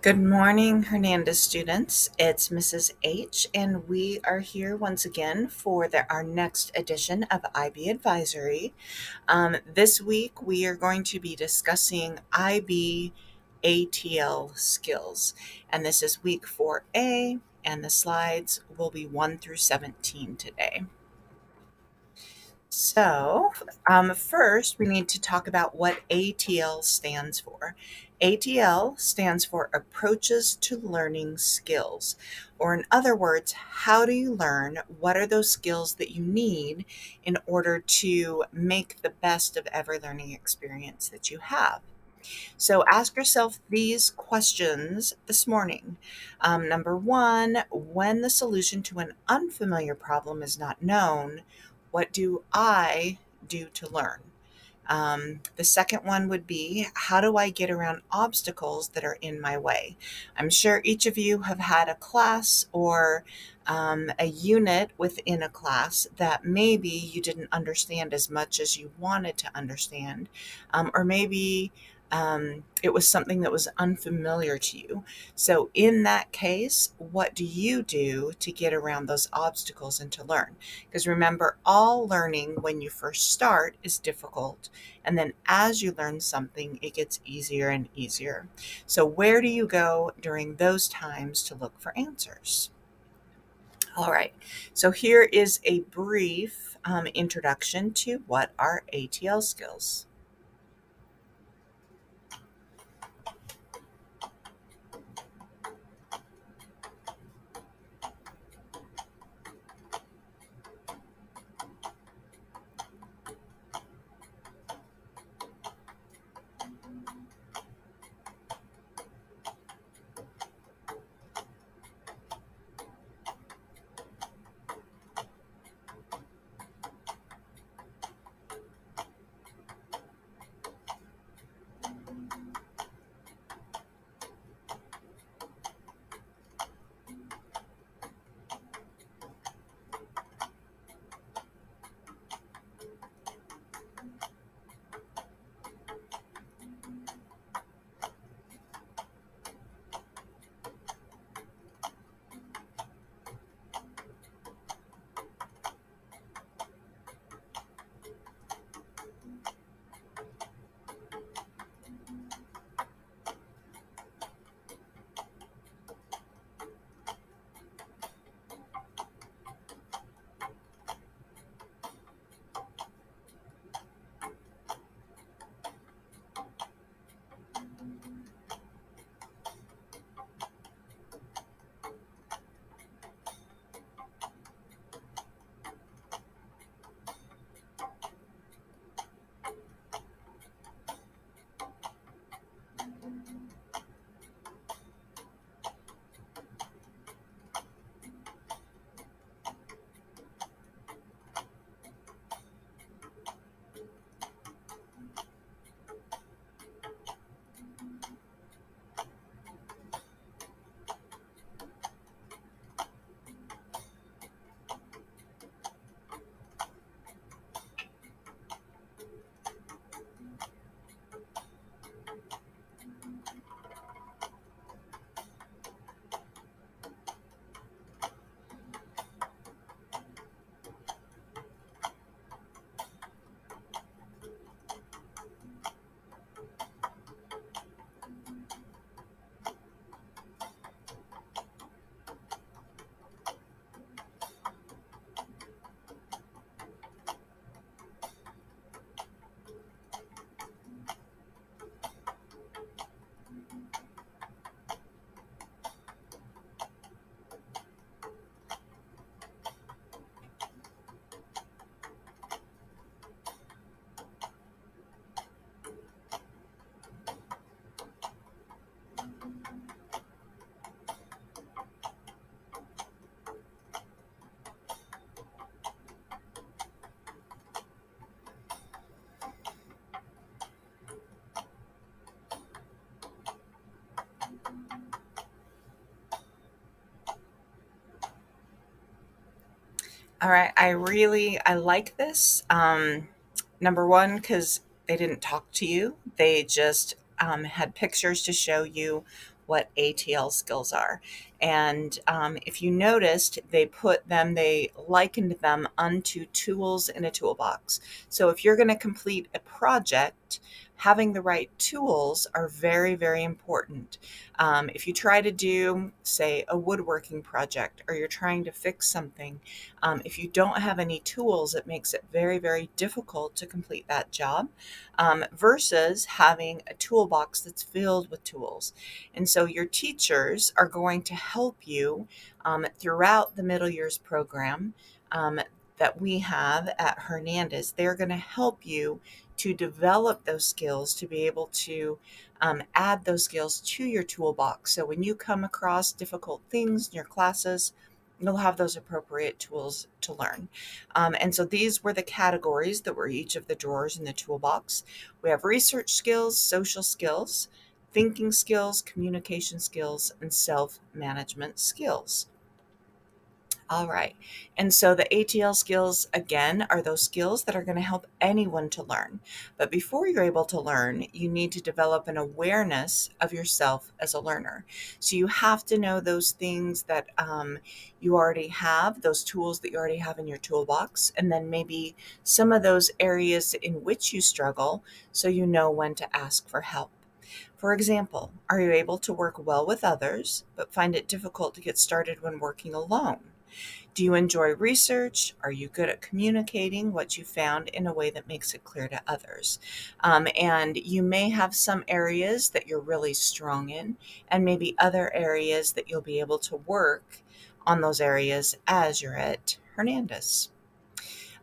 Good morning, Hernandez students. It's Mrs. H, and we are here once again for the, our next edition of IB Advisory. Um, this week, we are going to be discussing IB ATL skills, and this is week 4A, and the slides will be 1 through 17 today. So, um, first, we need to talk about what ATL stands for. ATL stands for Approaches to Learning Skills, or in other words, how do you learn? What are those skills that you need in order to make the best of every learning experience that you have? So ask yourself these questions this morning. Um, number one, when the solution to an unfamiliar problem is not known, what do I do to learn? Um, the second one would be how do I get around obstacles that are in my way? I'm sure each of you have had a class or um, a unit within a class that maybe you didn't understand as much as you wanted to understand, um, or maybe um, it was something that was unfamiliar to you. So, in that case, what do you do to get around those obstacles and to learn? Because remember, all learning when you first start is difficult. And then as you learn something, it gets easier and easier. So, where do you go during those times to look for answers? All right, so here is a brief um, introduction to what are ATL skills. All right, I really I like this. Um, number one, because they didn't talk to you; they just um, had pictures to show you what ATL skills are. And um, if you noticed, they put them, they likened them unto tools in a toolbox. So if you're going to complete a project, having the right tools are very, very important. Um, if you try to do, say, a woodworking project or you're trying to fix something, um, if you don't have any tools, it makes it very, very difficult to complete that job um, versus having a toolbox that's filled with tools. And so your teachers are going to help you um, throughout the middle years program um, that we have at Hernandez. They're going to help you to develop those skills to be able to um, add those skills to your toolbox. So when you come across difficult things in your classes, you'll have those appropriate tools to learn. Um, and so these were the categories that were each of the drawers in the toolbox. We have research skills, social skills, thinking skills, communication skills, and self management skills. All right. And so the ATL skills, again, are those skills that are going to help anyone to learn. But before you're able to learn, you need to develop an awareness of yourself as a learner. So you have to know those things that um, you already have, those tools that you already have in your toolbox, and then maybe some of those areas in which you struggle so you know when to ask for help. For example, are you able to work well with others, but find it difficult to get started when working alone? Do you enjoy research? Are you good at communicating what you found in a way that makes it clear to others? Um, and you may have some areas that you're really strong in, and maybe other areas that you'll be able to work on those areas as you're at Hernandez.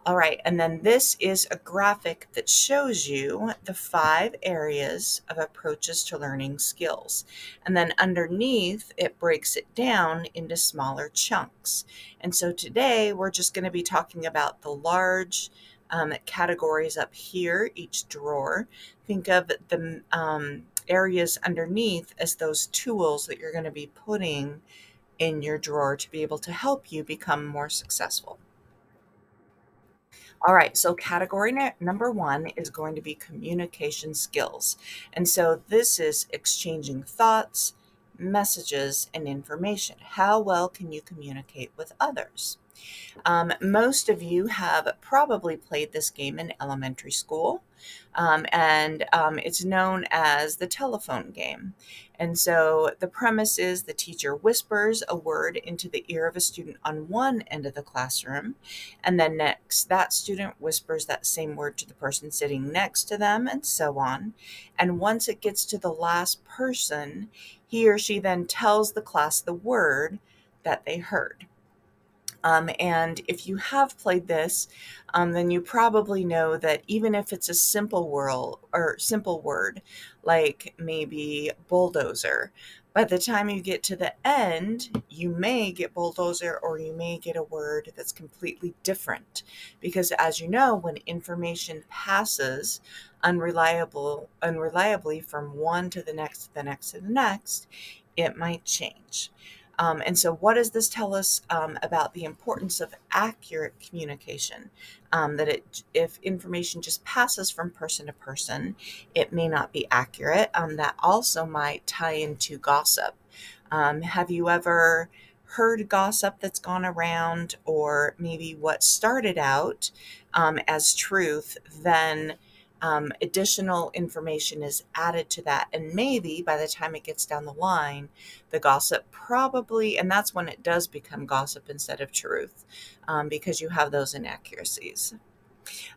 All right, and then this is a graphic that shows you the five areas of approaches to learning skills. And then underneath, it breaks it down into smaller chunks. And so today, we're just going to be talking about the large um, categories up here, each drawer. Think of the um, areas underneath as those tools that you're going to be putting in your drawer to be able to help you become more successful. All right, so category number one is going to be communication skills. And so this is exchanging thoughts, messages, and information. How well can you communicate with others? Um, most of you have probably played this game in elementary school, um, and um, it's known as the telephone game. And so the premise is the teacher whispers a word into the ear of a student on one end of the classroom, and then next, that student whispers that same word to the person sitting next to them, and so on. And once it gets to the last person, he or she then tells the class the word that they heard. Um, and if you have played this, um, then you probably know that even if it's a simple word or simple word, like maybe bulldozer, by the time you get to the end, you may get bulldozer or you may get a word that's completely different. Because as you know, when information passes unreliable, unreliably from one to the next, to the next, to the next, it might change. Um, and so, what does this tell us um, about the importance of accurate communication? Um, that it, if information just passes from person to person, it may not be accurate. Um, that also might tie into gossip. Um, have you ever heard gossip that's gone around, or maybe what started out um, as truth, then um, additional information is added to that. And maybe by the time it gets down the line, the gossip probably, and that's when it does become gossip instead of truth, um, because you have those inaccuracies.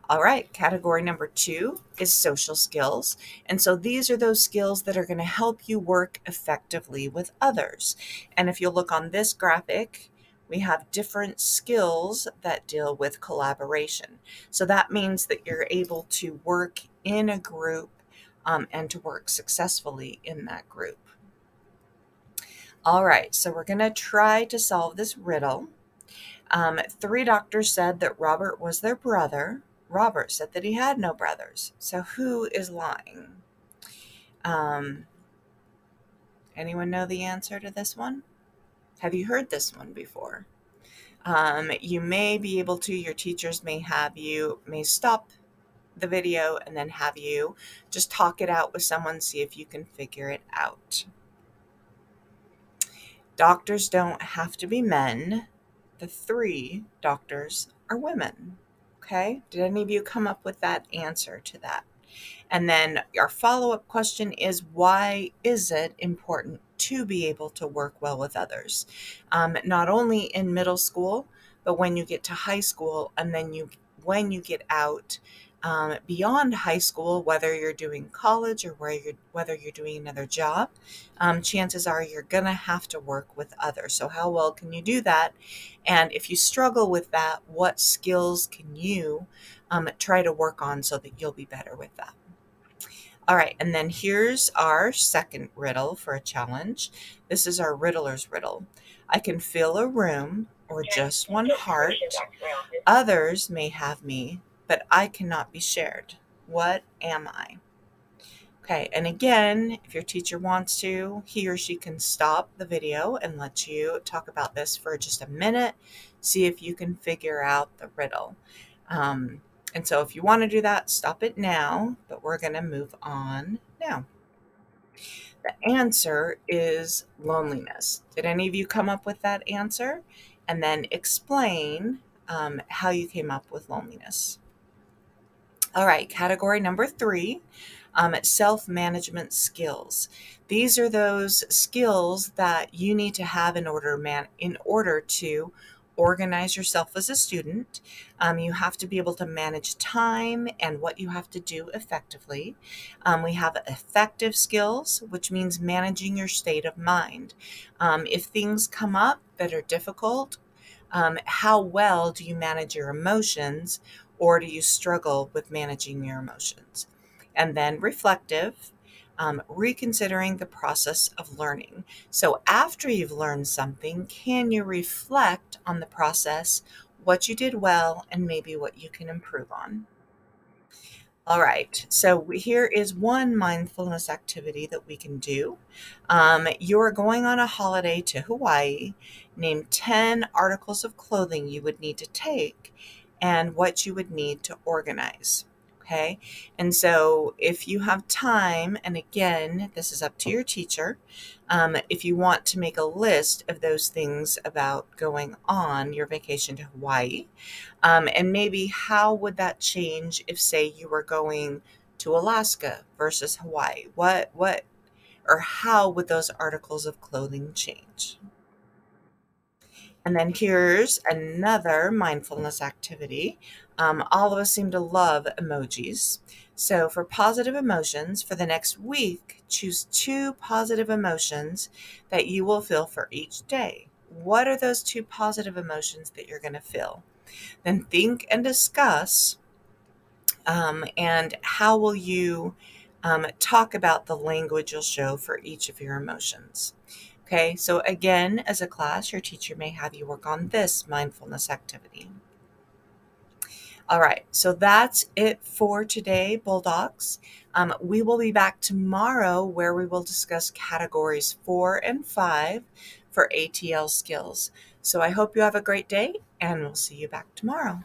All right, category number two is social skills. And so these are those skills that are going to help you work effectively with others. And if you look on this graphic, we have different skills that deal with collaboration. So that means that you're able to work in a group um, and to work successfully in that group. All right, so we're going to try to solve this riddle. Um, three doctors said that Robert was their brother. Robert said that he had no brothers. So who is lying? Um, anyone know the answer to this one? Have you heard this one before? Um, you may be able to, your teachers may have you, may stop the video and then have you just talk it out with someone, see if you can figure it out. Doctors don't have to be men. The three doctors are women. Okay. Did any of you come up with that answer to that? And then our follow up question is why is it important to be able to work well with others? Um, not only in middle school, but when you get to high school and then you when you get out um, beyond high school, whether you're doing college or where you're, whether you're doing another job, um, chances are you're going to have to work with others. So, how well can you do that? And if you struggle with that, what skills can you um, try to work on so that you'll be better with that? All right, and then here's our second riddle for a challenge. This is our Riddler's Riddle. I can fill a room or just one heart. Others may have me, but I cannot be shared. What am I? Okay, and again, if your teacher wants to, he or she can stop the video and let you talk about this for just a minute, see if you can figure out the riddle. Um, and so if you want to do that, stop it now, but we're going to move on now. The answer is loneliness. Did any of you come up with that answer? And then explain um, how you came up with loneliness. All right, category number three um, self management skills. These are those skills that you need to have in order man in order to organize yourself as a student. Um, you have to be able to manage time and what you have to do effectively. Um, we have effective skills, which means managing your state of mind. Um, if things come up that are difficult, um, how well do you manage your emotions or do you struggle with managing your emotions? And then reflective, um, reconsidering the process of learning. So, after you've learned something, can you reflect on the process, what you did well, and maybe what you can improve on? All right, so here is one mindfulness activity that we can do. Um, you're going on a holiday to Hawaii. Name 10 articles of clothing you would need to take and what you would need to organize. Okay. And so if you have time, and again, this is up to your teacher, um, if you want to make a list of those things about going on your vacation to Hawaii, um, and maybe how would that change if, say, you were going to Alaska versus Hawaii? What, what, or how would those articles of clothing change? And then here's another mindfulness activity. Um, all of us seem to love emojis. So, for positive emotions, for the next week, choose two positive emotions that you will feel for each day. What are those two positive emotions that you're going to feel? Then think and discuss um, and how will you um, talk about the language you'll show for each of your emotions. Okay, so again, as a class, your teacher may have you work on this mindfulness activity. All right, so that's it for today, Bulldogs. Um, we will be back tomorrow where we will discuss categories four and five for ATL skills. So I hope you have a great day, and we'll see you back tomorrow.